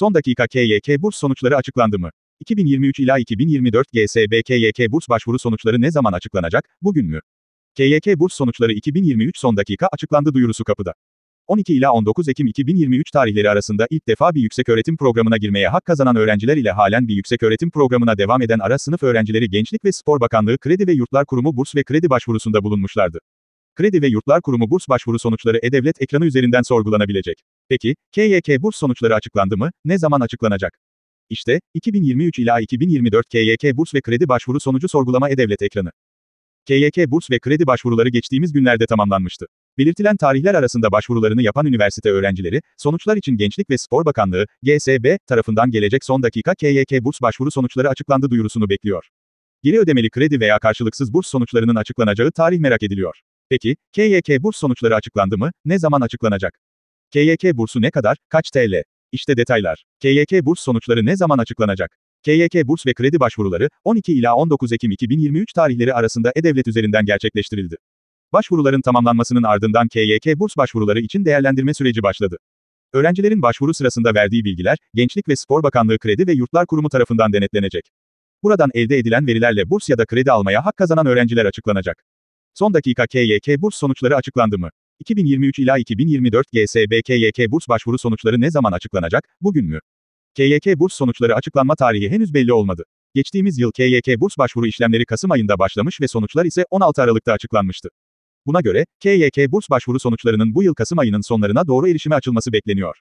Son dakika KYK burs sonuçları açıklandı mı? 2023 ila 2024 GSB KYK burs başvuru sonuçları ne zaman açıklanacak, bugün mü? KYK burs sonuçları 2023 son dakika açıklandı duyurusu kapıda. 12 ila 19 Ekim 2023 tarihleri arasında ilk defa bir yükseköğretim programına girmeye hak kazanan öğrenciler ile halen bir yükseköğretim programına devam eden ara sınıf öğrencileri Gençlik ve Spor Bakanlığı Kredi ve Yurtlar Kurumu burs ve kredi başvurusunda bulunmuşlardı. Kredi ve Yurtlar Kurumu burs başvuru sonuçları e-devlet ekranı üzerinden sorgulanabilecek. Peki, KYK burs sonuçları açıklandı mı? Ne zaman açıklanacak? İşte, 2023 ila 2024 KYK burs ve kredi başvuru sonucu sorgulama e-devlet ekranı. KYK burs ve kredi başvuruları geçtiğimiz günlerde tamamlanmıştı. Belirtilen tarihler arasında başvurularını yapan üniversite öğrencileri, sonuçlar için Gençlik ve Spor Bakanlığı, GSB, tarafından gelecek son dakika KYK burs başvuru sonuçları açıklandı duyurusunu bekliyor. Geri ödemeli kredi veya karşılıksız burs sonuçlarının açıklanacağı tarih merak ediliyor. Peki, KYK burs sonuçları açıklandı mı? Ne zaman açıklanacak? KYK bursu ne kadar, kaç TL? İşte detaylar. KYK burs sonuçları ne zaman açıklanacak? KYK burs ve kredi başvuruları, 12 ila 19 Ekim 2023 tarihleri arasında e-devlet üzerinden gerçekleştirildi. Başvuruların tamamlanmasının ardından KYK burs başvuruları için değerlendirme süreci başladı. Öğrencilerin başvuru sırasında verdiği bilgiler, Gençlik ve Spor Bakanlığı Kredi ve Yurtlar Kurumu tarafından denetlenecek. Buradan elde edilen verilerle burs ya da kredi almaya hak kazanan öğrenciler açıklanacak. Son dakika KYK burs sonuçları açıklandı mı? 2023 ila 2024 GSB KYK burs başvuru sonuçları ne zaman açıklanacak, bugün mü? KYK burs sonuçları açıklanma tarihi henüz belli olmadı. Geçtiğimiz yıl KYK burs başvuru işlemleri Kasım ayında başlamış ve sonuçlar ise 16 Aralık'ta açıklanmıştı. Buna göre, KYK burs başvuru sonuçlarının bu yıl Kasım ayının sonlarına doğru erişime açılması bekleniyor.